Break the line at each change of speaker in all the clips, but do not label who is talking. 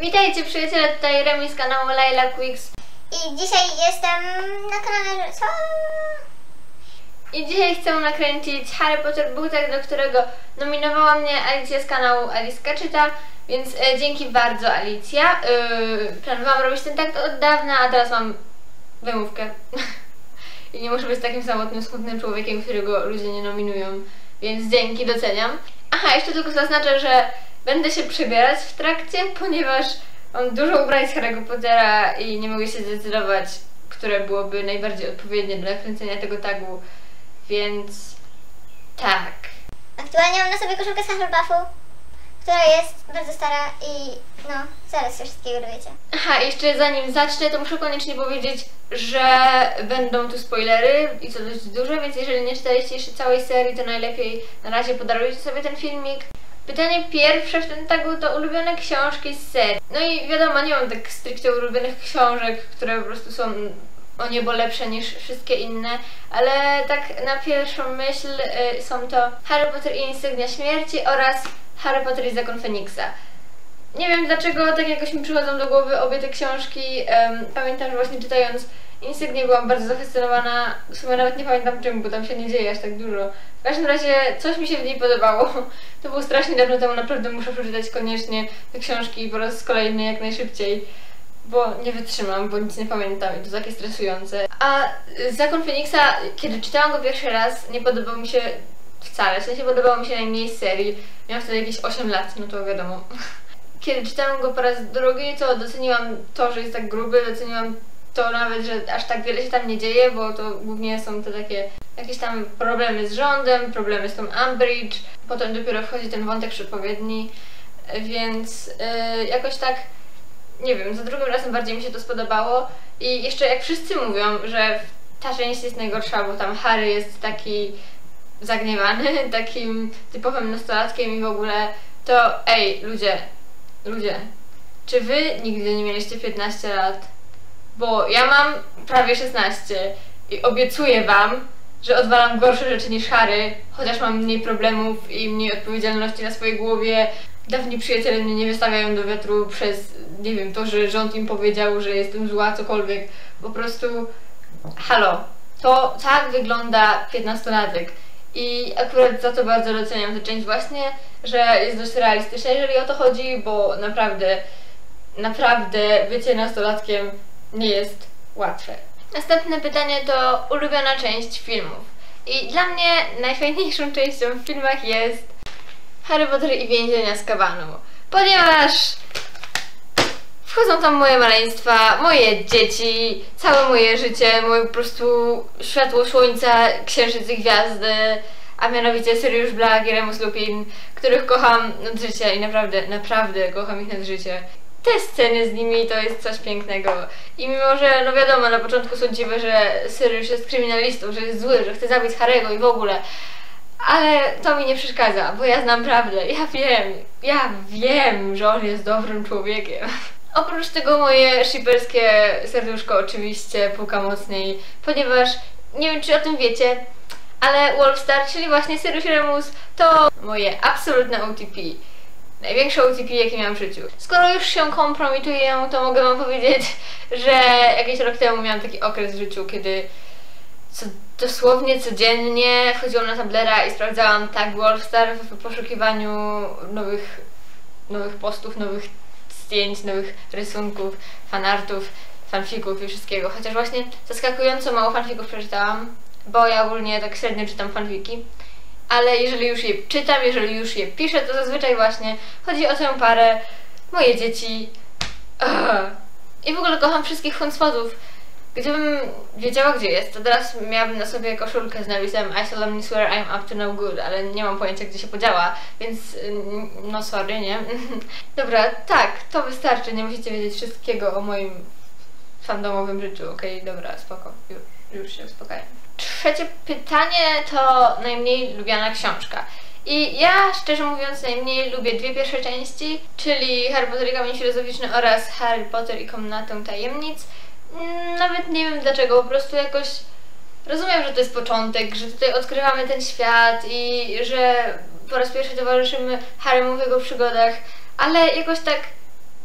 Witajcie przyjaciele, tutaj Remi z kanału Laila Quicks
I dzisiaj jestem na kanale... Co?
i dzisiaj chcę nakręcić Harry Potter Butek, do którego nominowała mnie Alicja z kanału Aliska Czyta, więc e, dzięki bardzo Alicja. Yy, planowałam robić ten tak od dawna, a teraz mam wymówkę. I nie muszę być takim samotnym, smutnym człowiekiem, którego ludzie nie nominują, więc dzięki, doceniam. Aha, jeszcze tylko zaznaczę, że będę się przebierać w trakcie, ponieważ mam dużo ubrań z Harry'ego Pottera i nie mogę się zdecydować, które byłoby najbardziej odpowiednie dla kręcenia tego tagu, więc tak.
Aktualnie mam na sobie koszulkę z Hufflepuffu, która jest bardzo stara i no, zaraz się wszystkiego dowiecie.
Aha, jeszcze zanim zacznę, to muszę koniecznie powiedzieć, że będą tu spoilery i to dość duże, więc jeżeli nie czytaliście jeszcze całej serii, to najlepiej na razie podarujcie sobie ten filmik. Pytanie pierwsze w tym tagu to ulubione książki z serii. No i wiadomo, nie mam tak stricte ulubionych książek, które po prostu są o niebo lepsze niż wszystkie inne, ale tak na pierwszą myśl y, są to Harry Potter i Insygnia Śmierci oraz Harry Potter i Zakon Feniksa. Nie wiem dlaczego tak jakoś mi przychodzą do głowy obie te książki. Pamiętam, że właśnie czytając Insygnię byłam bardzo zafascynowana. W sumie nawet nie pamiętam czym, bo tam się nie dzieje aż tak dużo. W każdym razie coś mi się w niej podobało. To było strasznie dawno temu, naprawdę muszę przeczytać koniecznie te książki po raz kolejny jak najszybciej. Bo nie wytrzymam, bo nic nie pamiętam i to takie stresujące. A Zakon Feniksa, kiedy czytałam go pierwszy raz, nie podobał mi się wcale. W sensie podobało mi się najmniej serii. Miałam wtedy jakieś 8 lat, no to wiadomo. Kiedy czytałam go po raz drugi, to doceniłam to, że jest tak gruby, doceniłam to nawet, że aż tak wiele się tam nie dzieje, bo to głównie są te takie jakieś tam problemy z rządem, problemy z tą Umbridge, potem dopiero wchodzi ten wątek przepowiedni, więc yy, jakoś tak, nie wiem, za drugim razem bardziej mi się to spodobało. I jeszcze jak wszyscy mówią, że ta część jest najgorsza, bo tam Harry jest taki zagniewany, takim typowym nastolatkiem i w ogóle, to ej, ludzie, ludzie, czy wy nigdy nie mieliście 15 lat? Bo ja mam prawie 16 i obiecuję wam, że odwalam gorsze rzeczy niż Harry, chociaż mam mniej problemów i mniej odpowiedzialności na swojej głowie. Dawni przyjaciele mnie nie wystawiają do wiatru przez, nie wiem, to, że rząd im powiedział, że jestem zła, cokolwiek. Po prostu, halo, to tak wygląda 15-latek. I akurat za to bardzo doceniam tę część właśnie, że jest dość realistyczna, jeżeli o to chodzi, bo naprawdę, naprawdę bycie nastolatkiem nie jest łatwe. Następne pytanie to ulubiona część filmów. I dla mnie najfajniejszą częścią w filmach jest Harry Potter i więzienia z kabanu. Ponieważ wchodzą tam moje maleństwa, moje dzieci, całe moje życie, moje po prostu światło słońca, księżyc i gwiazdy, a mianowicie Sirius Black i Remus Lupin, których kocham nad życie i naprawdę, naprawdę kocham ich nad życie. Te sceny z nimi to jest coś pięknego. I mimo, że no wiadomo, na początku sądzimy, że Sirius jest kryminalistą, że jest zły, że chce zabić Harego i w ogóle, ale to mi nie przeszkadza, bo ja znam prawdę. Ja wiem, ja wiem, że on jest dobrym człowiekiem. Oprócz tego moje shipperskie serduszko oczywiście puka mocniej, ponieważ nie wiem czy o tym wiecie, ale Wolfstar, czyli właśnie Sirius Remus, to moje absolutne OTP. Największe OTP, jakie miałam w życiu. Skoro już się kompromituję, to mogę wam powiedzieć, że jakiś rok temu miałam taki okres w życiu, kiedy co, dosłownie codziennie wchodziłam na Tumblera i sprawdzałam tag Wolfstar w poszukiwaniu nowych, nowych postów, nowych zdjęć, nowych rysunków, fanartów, fanfików i wszystkiego. Chociaż właśnie zaskakująco mało fanfików przeczytałam, bo ja ogólnie tak średnio czytam fanfiki. Ale jeżeli już je czytam, jeżeli już je piszę, to zazwyczaj właśnie chodzi o tę parę, moje dzieci. Ugh. I w ogóle kocham wszystkich hunspotów. Gdybym wiedziała, gdzie jest, to teraz miałabym na sobie koszulkę z napisem I solemnly swear I'm up to no good, ale nie mam pojęcia, gdzie się podziała, więc mm, no sorry, nie? Dobra, tak, to wystarczy, nie musicie wiedzieć wszystkiego o moim fandomowym życiu, okej, dobra, spoko, już, już się uspokajam. Trzecie pytanie to najmniej lubiana książka. I ja, szczerze mówiąc, najmniej lubię dwie pierwsze części, czyli Harry Potter i Kamień Filozoficzny oraz Harry Potter i Komnatę Tajemnic. Nawet nie wiem dlaczego, po prostu jakoś rozumiem, że to jest początek, że tutaj odkrywamy ten świat i że po raz pierwszy towarzyszymy Harrymu w jego przygodach, ale jakoś tak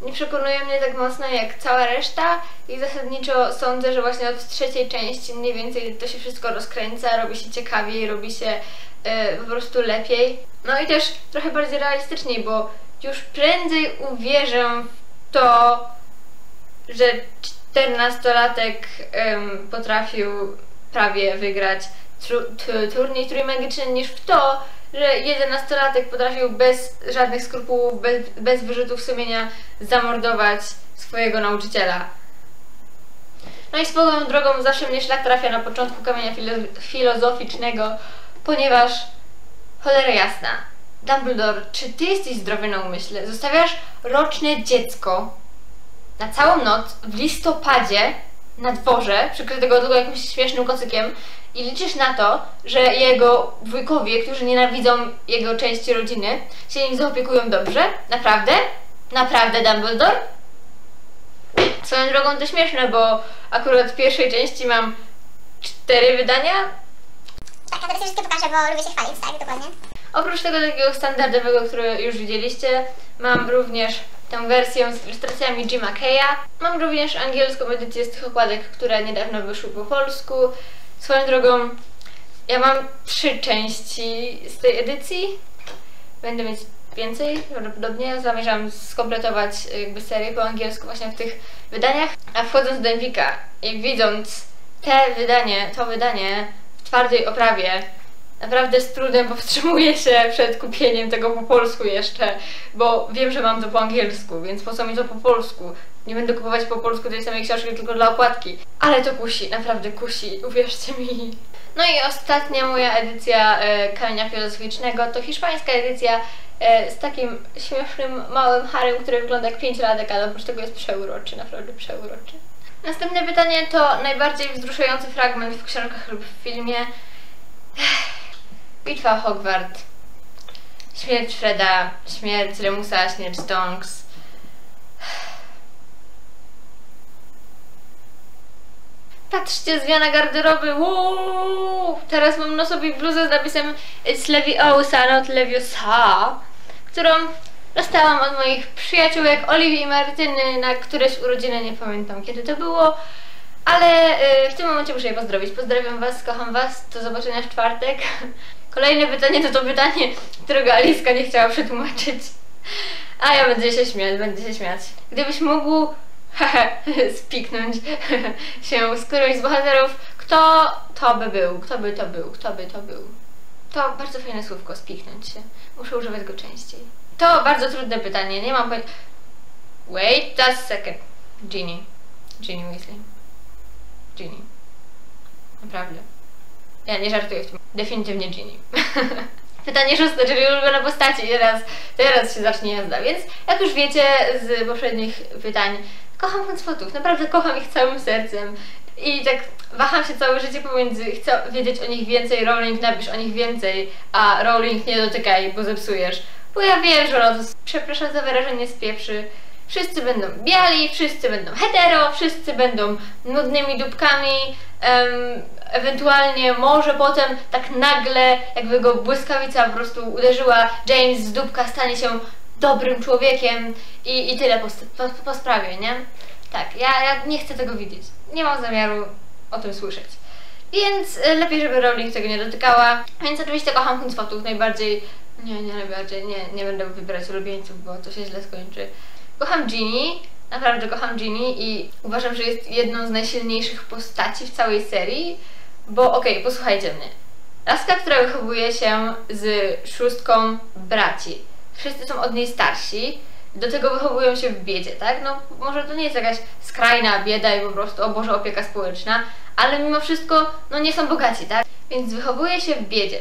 nie przekonuje mnie tak mocno jak cała reszta i zasadniczo sądzę, że właśnie od trzeciej części mniej więcej to się wszystko rozkręca, robi się ciekawiej, robi się e, po prostu lepiej. No i też trochę bardziej realistyczniej, bo już prędzej uwierzę w to, że czternastolatek em, potrafił prawie wygrać tru- turniej trójmagiczny niż w to, że jedenastolatek potrafił bez żadnych skrupułów, bez, bez wyrzutów sumienia zamordować swojego nauczyciela. No i swoją drogą zawsze mnie szlak trafia na początku kamienia filo- filozoficznego, ponieważ cholera jasna, Dumbledore, czy ty jesteś zdrowy na umyśle? Zostawiasz roczne dziecko na całą noc w listopadzie na dworze, przykrytego tylko jakimś śmiesznym kocykiem i liczysz na to, że jego wujkowie, którzy nienawidzą jego części rodziny, się nim zaopiekują dobrze? Naprawdę? Naprawdę, Dumbledore? Swoją drogą to śmieszne, bo akurat w pierwszej części mam cztery wydania,
Tak, a teraz wszystkie pokażę, bo lubię się chwalić, tak, dokładnie.
Oprócz tego takiego standardowego, który już widzieliście, mam również tę wersję z ilustracjami Jima Keya. Mam również angielską edycję z tych okładek, które niedawno wyszły po polsku. Swoją drogą, ja mam trzy części z tej edycji. Będę mieć więcej, prawdopodobnie. Zamierzam skompletować jakby serię po angielsku właśnie w tych wydaniach. A wchodząc do Empika i widząc te wydanie, to wydanie w twardej oprawie, Naprawdę z trudem powstrzymuję się przed kupieniem tego po polsku jeszcze, bo wiem, że mam to po angielsku, więc po co mi to po polsku? Nie będę kupować po polsku tej samej książki tylko dla okładki. Ale to kusi, naprawdę kusi, uwierzcie mi. No i ostatnia moja edycja e, Kamienia Filozoficznego to hiszpańska edycja e, z takim śmiesznym, małym harem, który wygląda jak pięciolatek, ale oprócz tego jest przeuroczy, naprawdę przeuroczy. Następne pytanie to najbardziej wzruszający fragment w książkach lub w filmie. Bitwa Hogwart. Śmierć Freda, śmierć Remusa, śmierć Tonks. Patrzcie, zmiana garderoby. Uuu, teraz mam na sobie bluzę z napisem It's Leviosa, not Leviosa, którą dostałam od moich przyjaciółek Oliwii i Martyny na któreś urodziny, nie pamiętam kiedy to było. Ale y, w tym momencie muszę je pozdrowić. Pozdrawiam Was, kocham Was. Do zobaczenia w czwartek. Kolejne pytanie to to pytanie, którego Aliska nie chciała przetłumaczyć. A ja będę się śmiać, będę się śmiać. Gdybyś mógł spiknąć się z którymś z bohaterów, kto to by był? Kto by to był? Kto by to był? To bardzo fajne słówko, spiknąć się. Muszę używać go częściej. To bardzo trudne pytanie, nie mam pojęcia. Wait a second. Ginny. Ginny Weasley. Ginny. Naprawdę. Ja nie żartuję w tym. Definitywnie Ginny. Pytanie szóste, czyli ulubione postaci. Teraz, teraz się zacznie jazda. Więc jak już wiecie z poprzednich pytań, kocham Huncfotów. Naprawdę kocham ich całym sercem. I tak waham się całe życie pomiędzy chcę wiedzieć o nich więcej, Rowling napisz o nich więcej, a Rowling nie dotykaj, bo zepsujesz. Bo ja wiem, że to, przepraszam za wyrażenie, spieprzy. Wszyscy będą biali, wszyscy będą hetero, wszyscy będą nudnymi dupkami, ewentualnie może potem tak nagle, jakby go błyskawica po prostu uderzyła, James z dupka stanie się dobrym człowiekiem i, i tyle po, po, po sprawie, nie? Tak, ja, ja nie chcę tego widzieć. Nie mam zamiaru o tym słyszeć. Więc y, lepiej, żeby Rowling tego nie dotykała. Więc oczywiście kocham Huncfotów najbardziej. Nie, nie najbardziej, nie, nie będę wybierać ulubieńców, bo to się źle skończy. Kocham Ginny, naprawdę kocham Ginny i uważam, że jest jedną z najsilniejszych postaci w całej serii, bo okej, posłuchajcie mnie. Laska, która wychowuje się z szóstką braci. Wszyscy są od niej starsi, do tego wychowują się w biedzie, tak? No może to nie jest jakaś skrajna bieda i po prostu, o Boże, opieka społeczna, ale mimo wszystko, no nie są bogaci, tak? Więc wychowuje się w biedzie.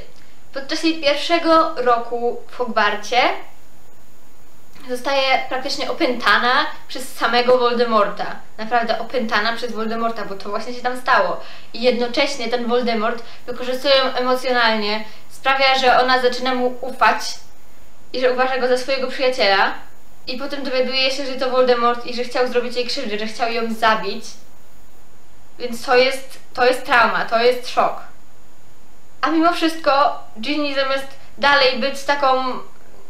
Podczas jej pierwszego roku w Hogwarcie zostaje praktycznie opętana przez samego Voldemorta. Naprawdę opętana przez Voldemorta, bo to właśnie się tam stało. I jednocześnie ten Voldemort wykorzystuje ją emocjonalnie, sprawia, że ona zaczyna mu ufać i że uważa go za swojego przyjaciela. I potem dowiaduje się, że to Voldemort i że chciał zrobić jej krzywdę, że chciał ją zabić. Więc to jest, to jest trauma, to jest szok. A mimo wszystko Ginny zamiast dalej być taką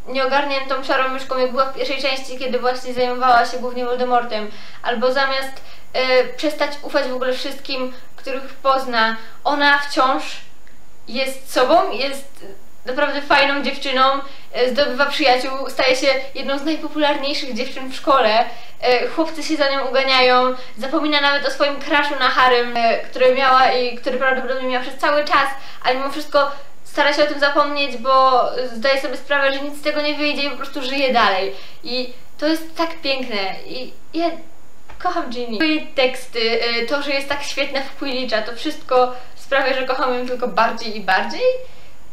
nieogarniętą szarą myszką, jak była w pierwszej części, kiedy właśnie zajmowała się głównie Voldemortem, albo zamiast e, przestać ufać w ogóle wszystkim, których pozna, ona wciąż jest sobą, jest naprawdę fajną dziewczyną, e, zdobywa przyjaciół, staje się jedną z najpopularniejszych dziewczyn w szkole. E, Chłopcy się za nią uganiają, zapomina nawet o swoim crushu na Harym, e, który miała i który prawdopodobnie miała przez cały czas, ale mimo wszystko stara się o tym zapomnieć, bo zdaje sobie sprawę, że nic z tego nie wyjdzie i po prostu żyje dalej. I to jest tak piękne i ja kocham Ginny. Jej teksty, y, to, że jest tak świetna w Quidditcha, to wszystko sprawia, że kocham ją tylko bardziej i bardziej.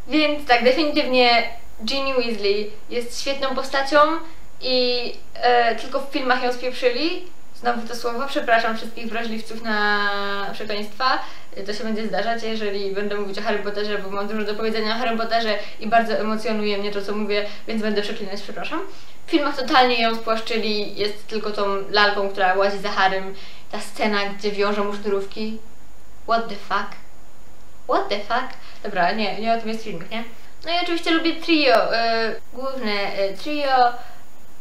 Więc tak, definitywnie Ginny Weasley jest świetną postacią i e, tylko w filmach ją spieprzyli. Znowu to słowo, przepraszam wszystkich wrażliwców na przekleństwa. To się będzie zdarzać, jeżeli będę mówić o Harry Potterze, bo mam dużo do powiedzenia o Harry Potterze i bardzo emocjonuje mnie to, co mówię, więc będę przeklinać, przepraszam. W filmach totalnie ją spłaszczyli, jest tylko tą lalką, która łazi za Harrym. Ta scena, gdzie wiążą mu sznurówki. What the fuck? What the fuck? Dobra, nie, nie o tym jest film, nie? No i oczywiście lubię trio, y, główne y, trio,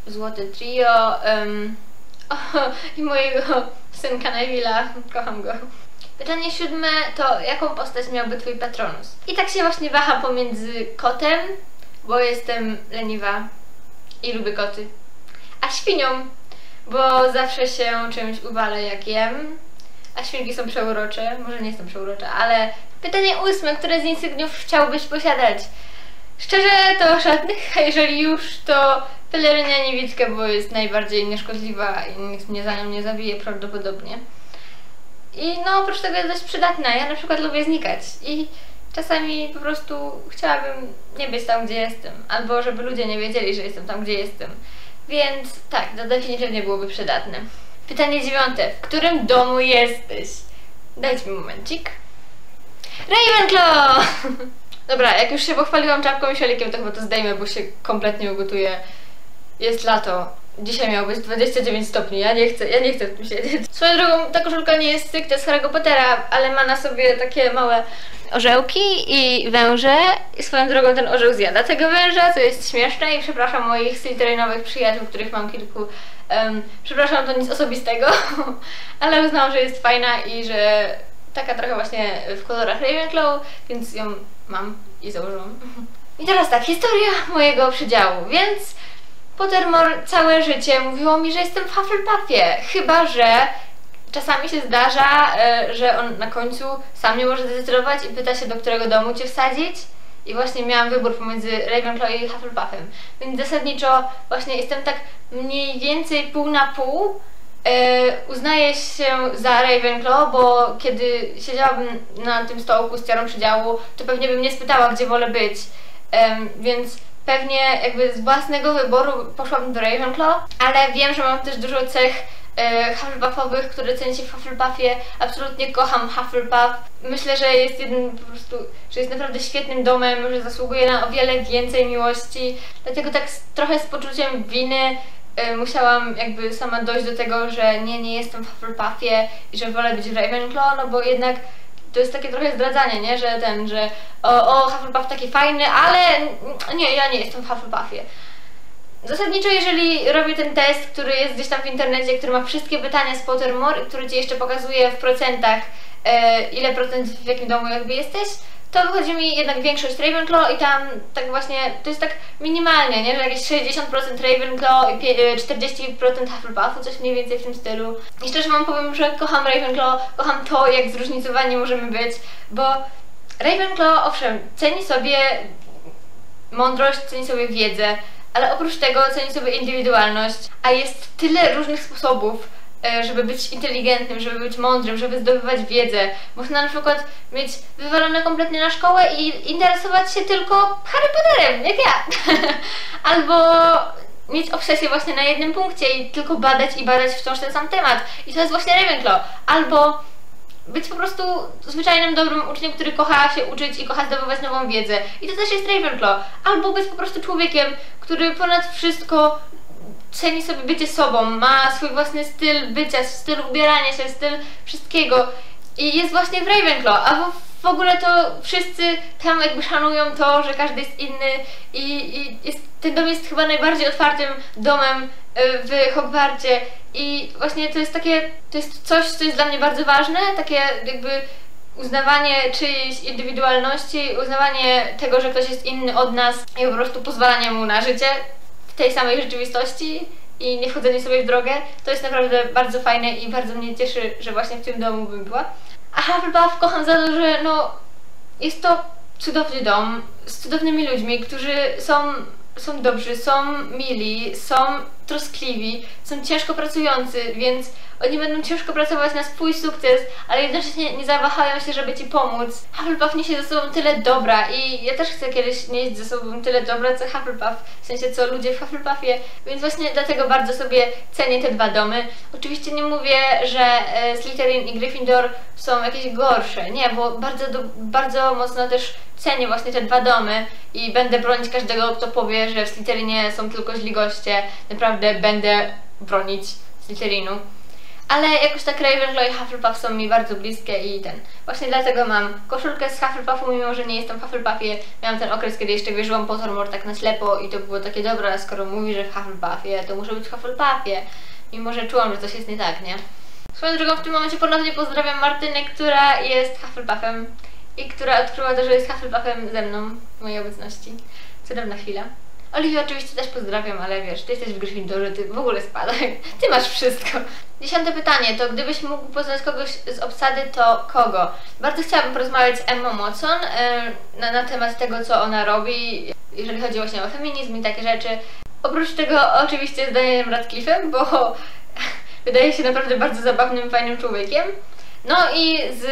złote trio ym, o, i mojego synka Neville'a, kocham go. Pytanie siódme to jaką postać miałby twój patronus? I tak się właśnie waham pomiędzy kotem, bo jestem leniwa i lubię koty, a świnią, bo zawsze się czymś uwalę jak jem, a świnki są przeurocze, może nie jestem przeurocza, ale pytanie ósme, które z insygniów chciałbyś posiadać? Szczerze to żadnych, a jeżeli już to pelerynia niewidka, bo jest najbardziej nieszkodliwa i nikt mnie za nią nie zabije prawdopodobnie. I no oprócz tego jest dość przydatna. Ja na przykład lubię znikać i czasami po prostu chciałabym nie być tam, gdzie jestem, albo żeby ludzie nie wiedzieli, że jestem tam, gdzie jestem. Więc tak, to definitywnie byłoby przydatne. Pytanie dziewiąte. W którym domu jesteś? Dajcie mi momencik. Ravenclaw! Dobra, jak już się pochwaliłam czapką i szalikiem, to chyba to zdejmę, bo się kompletnie ugotuję. Jest lato. Dzisiaj miało być 29 stopni, ja nie chcę, ja nie chcę w tym siedzieć. Swoją drogą, ta koszulka nie jest stricte z Harry'ego Pottera, ale ma na sobie takie małe orzełki i węże i swoją drogą ten orzeł zjada tego węża, co jest śmieszne i przepraszam moich Slytherinowych przyjaciół, których mam kilku. Um, przepraszam, to nic osobistego, ale uznałam, że jest fajna i że taka trochę właśnie w kolorach Ravenclaw, więc ją mam i założyłam. I teraz tak, historia mojego przydziału, więc Pottermore całe życie mówiło mi, że jestem w Hufflepuffie, chyba że czasami się zdarza, e, że on na końcu sam nie może zdecydować i pyta się, do którego domu cię wsadzić. I właśnie miałam wybór pomiędzy Ravenclaw i Hufflepuffem. Więc zasadniczo właśnie jestem tak mniej więcej pół na pół. E, uznaję się za Ravenclaw, bo kiedy siedziałabym na tym stołku z tiarą przydziału, to pewnie bym nie spytała, gdzie wolę być. Więc pewnie jakby z własnego wyboru poszłabym do Ravenclaw, ale wiem, że mam też dużo cech e, Hufflepuffowych, które cenię się w Hufflepuffie. Absolutnie kocham Hufflepuff. Myślę, że jest jednym po prostu, że jest naprawdę świetnym domem, że zasługuje na o wiele więcej miłości. Dlatego tak trochę z poczuciem winy musiałam jakby sama dojść do tego, że nie, nie jestem w Hufflepuffie i że wolę być w Ravenclaw, no bo jednak to jest takie trochę zdradzanie, nie? Że ten, że o, o Hufflepuff taki fajny, ale nie, ja nie jestem w Hufflepuffie. Zasadniczo, jeżeli robię ten test, który jest gdzieś tam w internecie, który ma wszystkie pytania z Pottermore, który Ci jeszcze pokazuje w procentach, e, ile procent w jakim domu jakby jesteś, to wychodzi mi jednak większość Ravenclaw i tam tak właśnie, to jest tak minimalnie, nie? Że jakieś 60% Ravenclaw i 40% Hufflepuffu, coś mniej więcej w tym stylu. I szczerze Wam powiem, że kocham Ravenclaw, kocham to, jak zróżnicowani możemy być, bo Ravenclaw, owszem, ceni sobie mądrość, ceni sobie wiedzę, ale oprócz tego ceni sobie indywidualność, a jest tyle różnych sposobów, żeby być inteligentnym, żeby być mądrym, żeby zdobywać wiedzę. Można na przykład mieć wywalone kompletnie na szkołę i interesować się tylko Harry Potterem, jak ja. Albo mieć obsesję właśnie na jednym punkcie i tylko badać i badać wciąż ten sam temat. I to jest właśnie Ravenclaw. Albo być po prostu zwyczajnym, dobrym uczniem, który kocha się uczyć i kocha zdobywać nową wiedzę. I to też jest Ravenclaw. Albo być po prostu człowiekiem, który ponad wszystko ceni sobie bycie sobą, ma swój własny styl bycia, styl ubierania się, styl wszystkiego. I jest właśnie w Ravenclaw, a w ogóle to wszyscy tam jakby szanują to, że każdy jest inny i, i jest, ten dom jest chyba najbardziej otwartym domem y, w Hogwarcie i właśnie to jest takie, to jest coś, co jest dla mnie bardzo ważne, takie jakby uznawanie czyjejś indywidualności, uznawanie tego, że ktoś jest inny od nas i po prostu pozwalanie mu na życie tej samej rzeczywistości i nie wchodzenie sobie w drogę, to jest naprawdę bardzo fajne i bardzo mnie cieszy, że właśnie w tym domu bym była. A Hufflepuff kocham za to, że no jest to cudowny dom z cudownymi ludźmi, którzy są, są dobrzy, są mili, są troskliwi, są ciężko pracujący, więc oni będą ciężko pracować na swój sukces, ale jednocześnie nie zawahają się, żeby Ci pomóc. Hufflepuff niesie ze sobą tyle dobra i ja też chcę kiedyś nieść ze sobą tyle dobra, co Hufflepuff, w sensie co ludzie w Hufflepuffie, więc właśnie dlatego bardzo sobie cenię te dwa domy. Oczywiście nie mówię, że e, Slytherin i Gryffindor są jakieś gorsze, nie, bo bardzo, do, bardzo mocno też cenię właśnie te dwa domy i będę bronić każdego, kto powie, że w Slytherinie są tylko źli goście. Naprawdę będę bronić Slytherinu. Ale jakoś tak Ravenclaw i Hufflepuff są mi bardzo bliskie i ten. Właśnie dlatego mam koszulkę z Hufflepuffu, mimo że nie jestem w Hufflepuffie. Miałam ten okres, kiedy jeszcze wierzyłam Pottermore tak na ślepo i to było takie dobre, skoro mówi, że w Hufflepuffie, to muszę być w Hufflepuffie. Mimo, że czułam, że coś jest nie tak, nie? Swoją drogą w tym momencie ponownie pozdrawiam Martynę, która jest Hufflepuffem i która odkryła to, że jest Hufflepuffem ze mną w mojej obecności. Cudowna chwila. Oliwia oczywiście też pozdrawiam, ale wiesz, ty jesteś w Gryffindorze, ty w ogóle spadaj. Ty masz wszystko. Dziesiąte pytanie, to gdybyś mógł poznać kogoś z obsady, to kogo? Bardzo chciałabym porozmawiać z Emmą Watson e, na, na temat tego, co ona robi, jeżeli chodzi właśnie o feminizm i takie rzeczy. Oprócz tego oczywiście z Danielem Radcliffe'em, bo wydaje się naprawdę bardzo zabawnym, fajnym człowiekiem. No i z,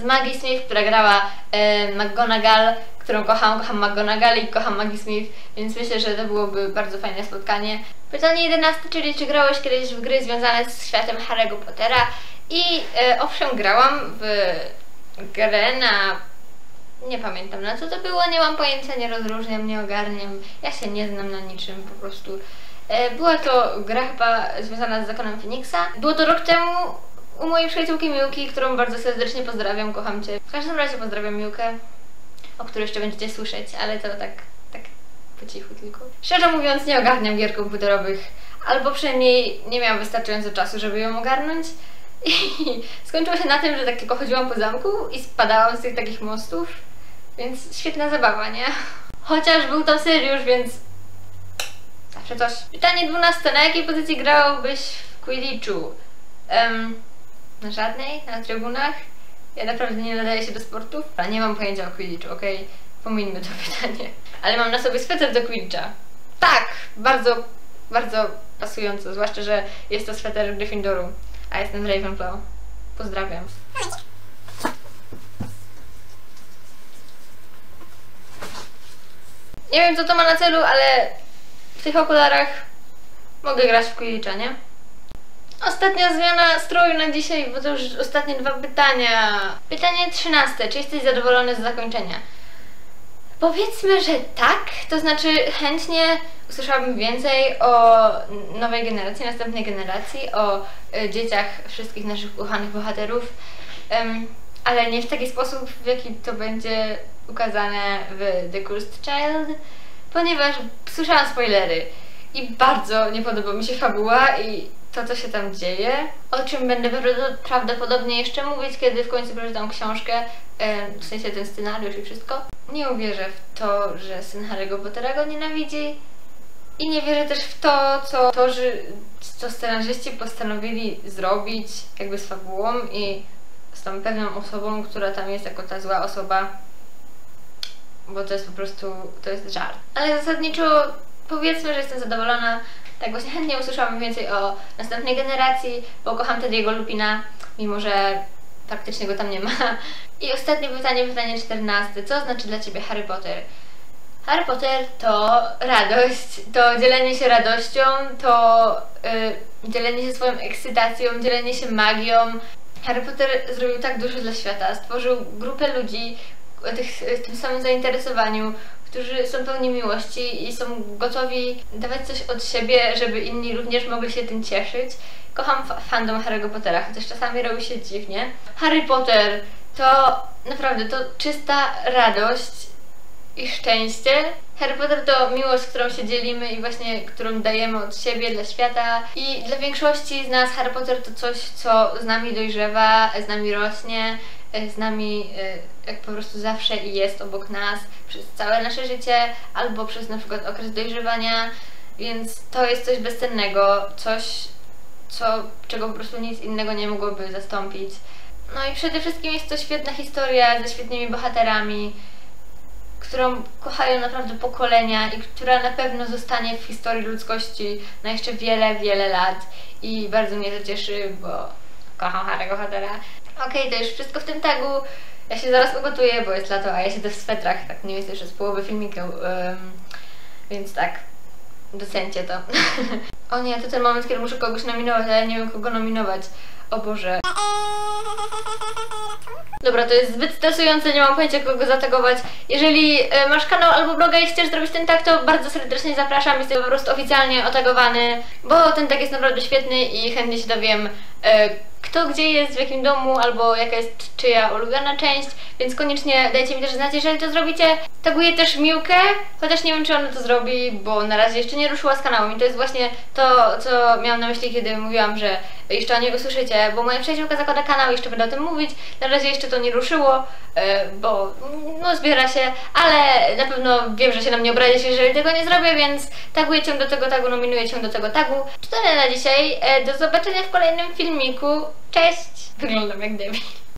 z Maggie Smith, która grała e, McGonagall, którą kocham, kocham McGonagall i kocham Maggie Smith, więc myślę, że to byłoby bardzo fajne spotkanie. Pytanie 11, czyli czy grałeś kiedyś w gry związane z światem Harry'ego Pottera? I e, owszem, grałam w grę na nie pamiętam na co to było, nie mam pojęcia, nie rozróżniam, nie ogarniam. Ja się nie znam na niczym po prostu. E, była to gra chyba związana z zakonem Phoenixa. Było to rok temu u mojej przyjaciółki Miłki, którą bardzo serdecznie pozdrawiam, kocham Cię. W każdym razie pozdrawiam Miłkę, o której jeszcze będziecie słyszeć, ale to tak, tak po cichu tylko. Szczerze mówiąc, nie ogarniam gier komputerowych, albo przynajmniej nie miałam wystarczająco czasu, żeby ją ogarnąć. I skończyło się na tym, że tak tylko chodziłam po zamku i spadałam z tych takich mostów, więc świetna zabawa, nie? Chociaż był tam Syriusz, więc zawsze coś. Pytanie 12. Na jakiej pozycji grałbyś w Quidditchu? Um, na żadnej? Na trybunach? Ja naprawdę nie nadaję się do sportów, a nie mam pojęcia o Quidditchu, okej? Okay? To pytanie. Ale mam na sobie sweter do Quidditcha. Tak! Bardzo, bardzo pasująco, zwłaszcza, że jest to sweter Gryffindoru, a jestem Ravenclaw. Pozdrawiam. Nie wiem, co to ma na celu, ale w tych okularach mogę grać w Quidditcha, nie? Ostatnia zmiana stroju na dzisiaj, bo to już ostatnie dwa pytania. Pytanie trzynaste. Czy jesteś zadowolony z zakończenia? Powiedzmy, że tak, to znaczy chętnie usłyszałabym więcej o nowej generacji, następnej generacji, o y, dzieciach wszystkich naszych ukochanych bohaterów, ale nie w taki sposób, w jaki to będzie ukazane w The Cursed Child, ponieważ słyszałam spoilery i bardzo nie podoba mi się fabuła i to, co się tam dzieje, o czym będę prawdopodobnie jeszcze mówić, kiedy w końcu przeczytam książkę, w sensie ten scenariusz i wszystko. Nie uwierzę w to, że syn Harry'ego Pottera go nienawidzi i nie wierzę też w to, co, to, że, co scenarzyści postanowili zrobić jakby z fabułą i z tą pewną osobą, która tam jest jako ta zła osoba, bo to jest po prostu, to jest żart. Ale zasadniczo powiedzmy, że jestem zadowolona tak właśnie chętnie usłyszałam więcej o następnej generacji, bo kocham Tediego Lupina, mimo że praktycznie go tam nie ma. I ostatnie pytanie, pytanie 14. Co znaczy dla Ciebie Harry Potter? Harry Potter to radość, to dzielenie się radością, to yy, dzielenie się swoją ekscytacją, dzielenie się magią. Harry Potter zrobił tak dużo dla świata, stworzył grupę ludzi o tych, tym samym zainteresowaniu, którzy są pełni miłości i są gotowi dawać coś od siebie, żeby inni również mogli się tym cieszyć. Kocham fandom Harry'ego Pottera, chociaż czasami robi się dziwnie. Harry Potter to naprawdę to czysta radość i szczęście. Harry Potter to miłość, którą się dzielimy i właśnie którą dajemy od siebie dla świata. I dla większości z nas Harry Potter to coś, co z nami dojrzewa, z nami rośnie, z nami e, jak po prostu zawsze i jest obok nas przez całe nasze życie albo przez na przykład okres dojrzewania. Więc to jest coś bezcennego, coś, co, czego po prostu nic innego nie mogłoby zastąpić. No i przede wszystkim jest to świetna historia ze świetnymi bohaterami, którą kochają naprawdę pokolenia i która na pewno zostanie w historii ludzkości na jeszcze wiele, wiele lat. I bardzo mnie to cieszy, bo kocham Harry'ego Pottera. Okej, to już wszystko w tym tagu. Ja się zaraz ugotuję, bo jest lato, a ja siedzę w swetrach, tak mniej więcej już z połowy filmiku, ym, więc tak, docencie to. o nie, to ten moment, kiedy muszę kogoś nominować, ale ja nie wiem kogo nominować. O Boże. Dobra, to jest zbyt stresujące, nie mam pojęcia kogo zatagować. Jeżeli e, masz kanał albo bloga i chcesz zrobić ten tag, to bardzo serdecznie zapraszam. Jestem po prostu oficjalnie otagowany, bo ten tag jest naprawdę świetny i chętnie się dowiem, kto gdzie jest, w jakim domu, albo jaka jest czyja ulubiona część, więc koniecznie dajcie mi też znać, jeżeli to zrobicie. Taguję też Miłkę, chociaż nie wiem, czy ona to zrobi, bo na razie jeszcze nie ruszyła z kanałem i to jest właśnie to, co miałam na myśli, kiedy mówiłam, że jeszcze o niego słyszycie, bo moja przyjaciółka zakłada kanał i jeszcze będę o tym mówić. Na razie jeszcze to nie ruszyło, e, bo no zbiera się, ale na pewno wiem, że się na mnie obrazisz, jeżeli tego nie zrobię, więc taguję cię do tego tagu, nominuję cię do tego tagu. To tyle na dzisiaj, E, do zobaczenia w kolejnym filmiku. Cześć! Wyglądam jak debil.